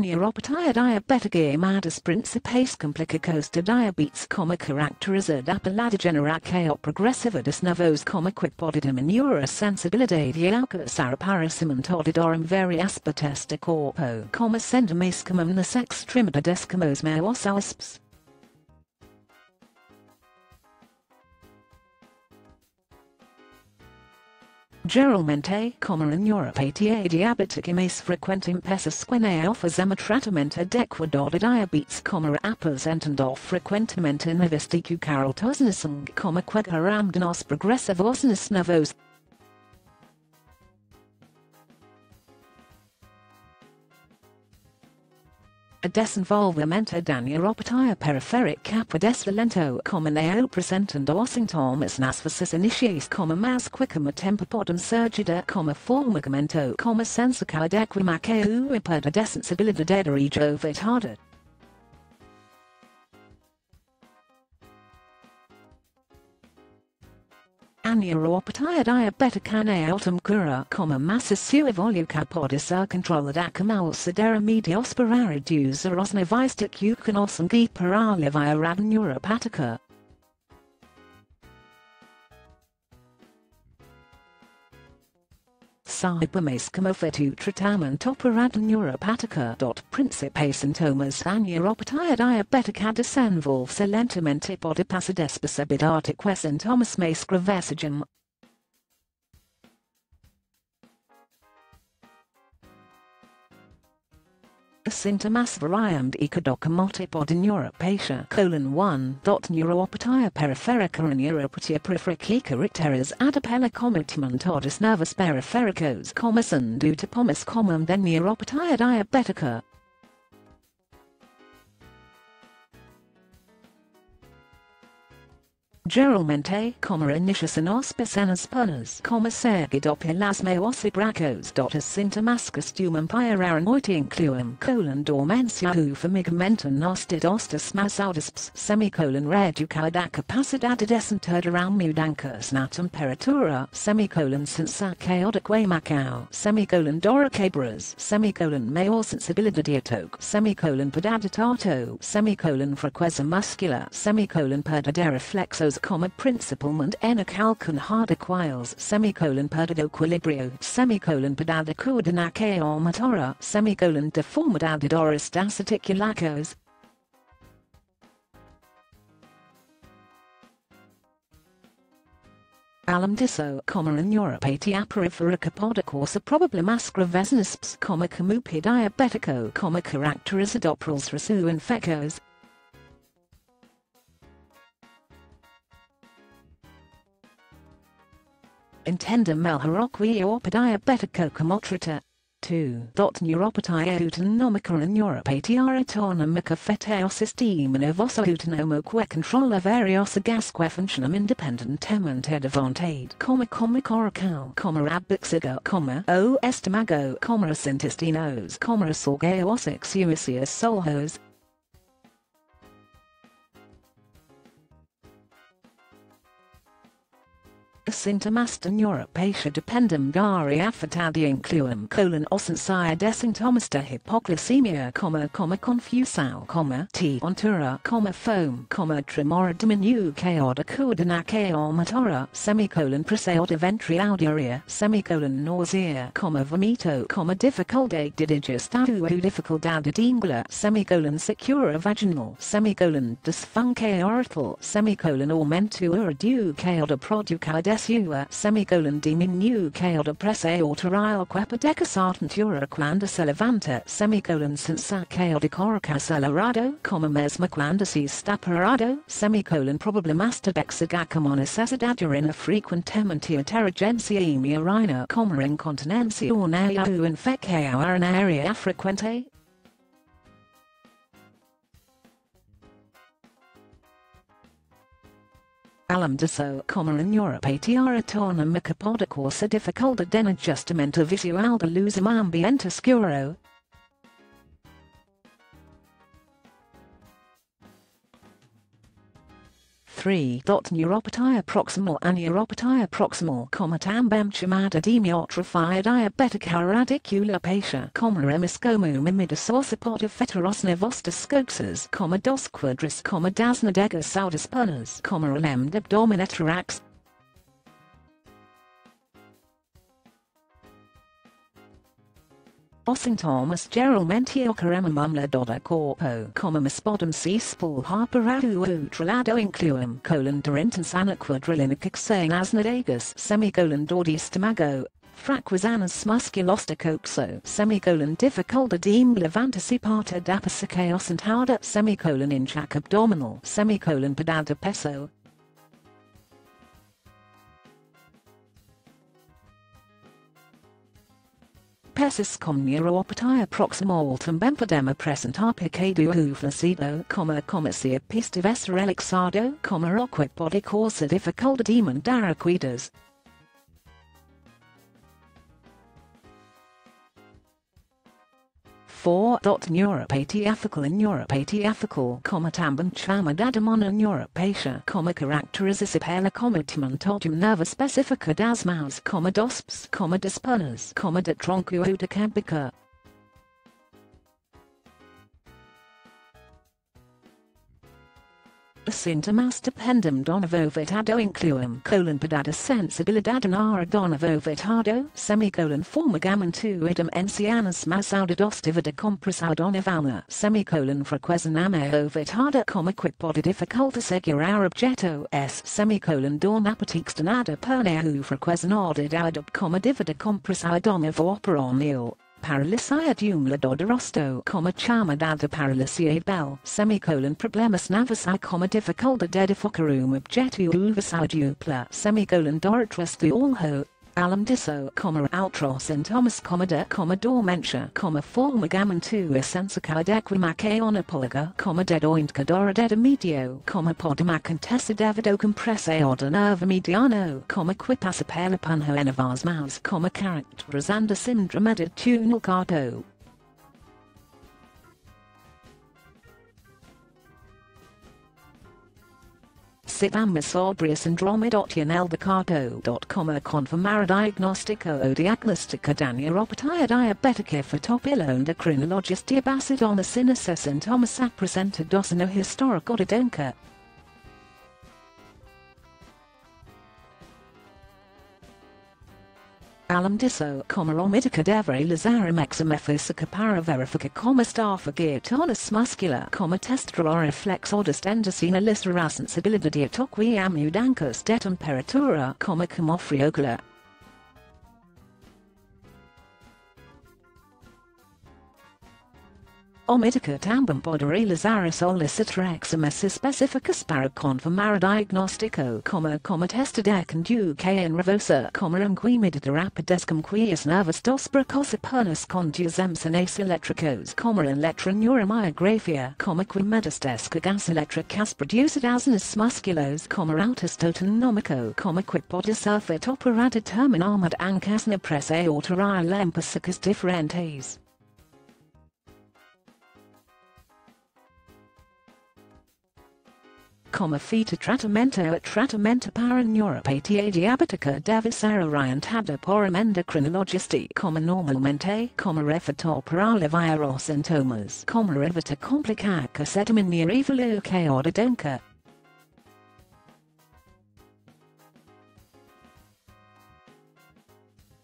neuropathy diabetica amatis principes complicacos de diabetes, comma characterized apeladegeneracio progressividus novos, comma quipodidum inura sensibilidade aucus araparacimum todidorum vari aspatesta corpo, comma sendemascumum nas extremidades comos meos ausps. Geralmente, como in Europe ATA diabetic mais frequentem pessoas que offers tratamento adequado de diabetes como apresentando frequentemente na vesticu carotosnisung como quecaram de nos progressivos novos. Desenvolvimento da neuropatia periferic capa deslento como neo presentando sintomas nas fases iniciais como mas quickama tempo podem surgida como formicamento como sensica adequima que o impede a desensibilidade retrovitada. Neuropatia diabetica altum cura, comma massa sua voluca podisa controllada camal sedera medios pararidius Cybermace comofetu tratamento operad neuropatica. Principe sintomas a neuropatia diabetica desenvolve lentamente pode passar despercebido que sintomas mais gravesigem. Sintomas variant ecodocomote pod neuropatia colon 1. Neuropatia periferica and neuropatia periferica caracteres adapella comitimantodis nervus perifericos comison due to pomus comum then neuropatia diabetica Geralmente, como inicius in auspicenas punas, como seguido pelas meos ibracos. As sintomas costumam piararanoite incluem colon dormencia u famigamentum nostidostas mas audisps semicolon reducada capacidade desenterram mudancas na temperatura semicolon sensacaodique macau semicolon doracabras semicolon maior sensibilidade toque semicolon pedaditato semicolon frequeza muscular semicolon perdere reflexos comma principalment enacalcon hardiquiles semicolon perdido equilibrio semicolon pedada matora semicolon deformidade doris das Alum diso, comma in Europe atia periferica podocorsa probably mascra vesnisps, comma camupi diabetico, comma characterizadoprals resu infecos, intendum malharoqui diabetico comotrita. 2. Neuropatia autonomica in Europatiar autonomica feteo sistema nervoso autonomo que controla varios agasque functionum independentemente de vontade como como coracal como abixiga como o estamago como intestinos como sorgeos exuicius solhos Sintomasta neuropatia dependum gari affetadi incluum colon osensia desintomasta hypoglycemia comma comma confusao comma t. Ontura comma foam comma tremora diminu chaoda coordinaceo matora semicolon preseoda ventrialduria semicolon nausea comma vomito comma difficultate didigestatu dificuldade ingla semicolon secura vaginal semicolon dysfunction ortal semicolon aumento urdu chaoda producada sua semicolon diminu caoda presse autorile quepa sartentura quanda se levanta semicolon sensa caoda corica acelerado como mesma quanda se está parado semicolon problemasta bexigaca necessidade urina frequentemente interrogencia e urina como incontinencia urinaria u infecção urinaria frequente Alam disso como in Europe ATR autonoma corsa difficulta den adjustamento visual de luz ambiente escuro. 3. Neuropathy proximal and neuropathy proximal, tambem chamada demiotrophia diabetica radiculopatia, comma remiscomu mimidosaurcipod of feterosnevostoscoxes, comma dos quadris, saudispunas, comma relem abdominatarax, Ossing Thomas Gerald Mentio Carema Mumla Doda Corpo Comma C Spul Harperahu Utralado Incluum colon Dorinton Sana Quadrilinicix Saying Asnadagus semicolon Dordi Stomago Fraquizanas musculostocoxo semicolon difficult edeme levantacipata dapacicaeos and harder semicolon inchac abdominal semicolon pedada peso Pessis com neuropatia proximal tambempedema presentapicaduhu flacido, comma commercia pistivessa elixado, comma roquet body corsa difficult demon daraquidas. 4. Neuropathiafical in neuropathiafical, comma tambum chama dadamon in neuropatia, comma characterizicipella, comma timontotium nerva specifica das maus, comma dosps, comma dispernas, comma de Symptomas dependum donovovitado incluum colon pedada sensibilidad donovovitado semicolon formigamon 2 idem encianus masaudidostiva de compressadonivana semicolon frequesiname ovitada comma quippoda difficulta segurar objeto s semicolon dornapatique stanada perneahu frequesinodid adop comma divida compressadoniv operonil Paralysia la dodorosto, comma chama dada paralysia bell, semicolon problemas navasi, comma difficulta dedifocarum objetu uvasaudiupla, semicolon doritrus the allho, Alam disso, comma outros and Thomas commoda, comma dormentia, comma formigamon tu essensica dequimace onopoliga, comma dedoint cadora medio, comma podomac contessa devido compresse oda nerva mediano, comma quipasapela punho enavas maus, comma characterizanda syndrome de tunal cardo. Sivamus aubrius andromedotian eldecardo.com confirmara diagnostico o diagnostica danieropatia diabetica fotopilo endocrinologist diabacidona sinus and Thomas presenta docino historic odidonca. Alam disso, comoromitica devere lazarum examephysica paraverifica comma staphygatonus muscula comma testraloriflex odus endocina listera sensibilidad toqui amudancus detemperatura comma comofriocula Omitica tambum podere lazaris olicitreximus specificus para diagnostico, comma, comma testadec and UK in revosa, comma unquimid rapidescum quies nervus dos precocipernus contusem electricos, comma electroneuromiografia, comma quimedistesca gas electricas produced asnus musculos, comma autus totonomico, comma quipodis surfeit operata terminamad ancasna presse aortaria lempasicus differentes. Feta tratamento et tratamento para neuropatia diabetica devisera orientada por endocrinologisti comma normalmente comma refertor para aliviar os sintomas comma revita complicaca sediminia evolu que ordonca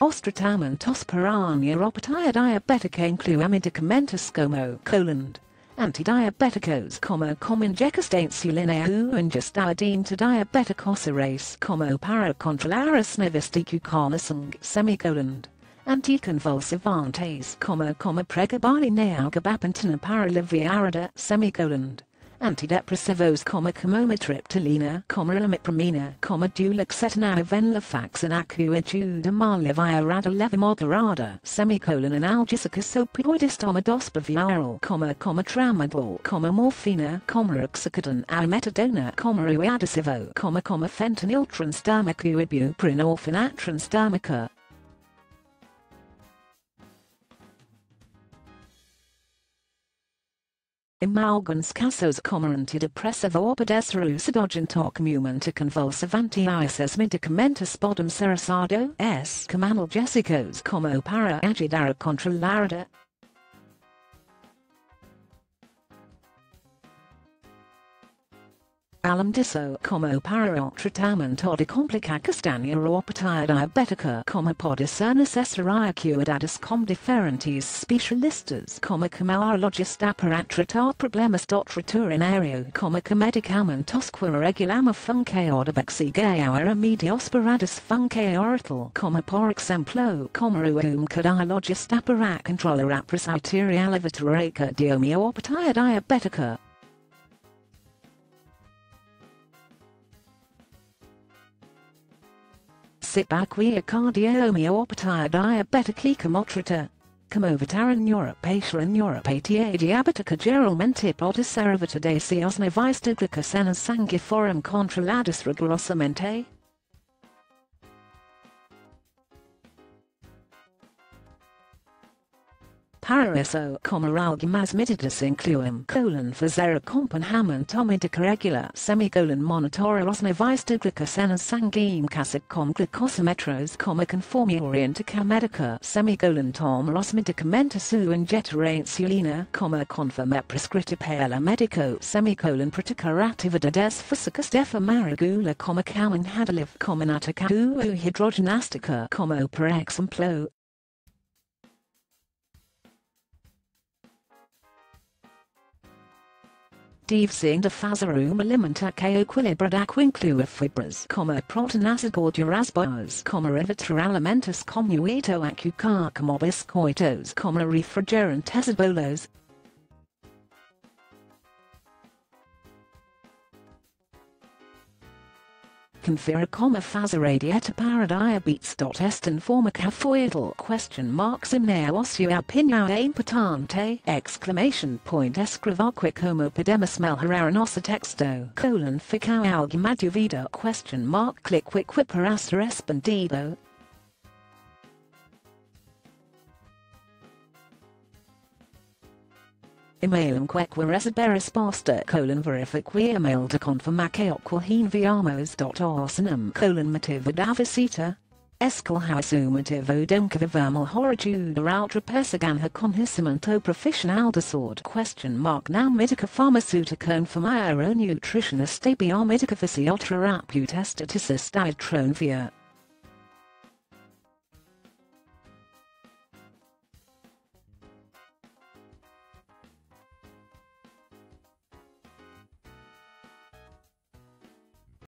Ostratamon tos para neuropatia diabetica inclui medicamentos como colon antidiabeticos, comma, cominjecostate sulineu and gestadine to diabeticoserace, comma, para controlar snevisticucarnisung, semicolon. Anticonvulsivantes, comma, comma, pregabali nealgabapentina paraliviarida, semicolon antidepressivos, comomitriptylina, imipramina, duloxetina, venlafax and acuitude malivia radaleva moderada, semicolon analgesica opioides tomadospaviral, comma, comma tramadol, comma morphina, comma oxycodone, ametadona, comma uadicivo, comma, comma fentanyl transdermic ibuprofen orphanat transdermica, Imalgans casos como antidepressivo orbides rucidogento comumenta convulsivanti isis medicamentos podem ser usado s. Como analgésicos como para agidará a controlar Além disso, como para o tratamento de complicação neuropatía diabética como pode ser necessária cuidados com diferentes especialistas como camalologista para tratar problemas do trato urinário como que medicamentos que regulam função da bexiga ou remedios parados função tal como por exemplo como um cardiologista para controlar a pressão arterial vitreica de diabética. Sipaquia cardiomyopatia diabetica motrita. Comovitaran Europatia Europatia diabetica geralmente pode ser evitada se os níveis de glicemia sangue foram controlados rigorosamente. Algumas medidas incluem colon fazer acompanhamento médico regular semicolon monitorar os níveis de glicemia sanguínea com glicosimetros como conforme orientação médica semicolon tomar os medicamentos ou injetar insulina como conforme prescrito pela médico semicolon praticar atividades físicas de forma regular como caminhada livre como natação ou exemplo Deve de fazer uma alimenta que equilibrada que inclua fibras e gorduras boas como evitar alimentos como ito açúcar como biscoitos como refrigerantes e bolos. confere como fazer a dieta para diabetes. Esta informa cafoidal question marks imnea sua opinião é importante exclamation point escrever como podemos melhorar nosso texto colon ficou algo mais dúvida question mark click quick para ser E-mail que receber resposta colon verifique e-mail de confirmação que enviamos dot arsenum colon motivo da visita. Escalhouse o motivo de que vamos ajudar outra pessoa conhecimento profissional de question mark não médica farmacêutica enfermeira nutritionista biomedica fisioterapeuta esteticista e tronvia.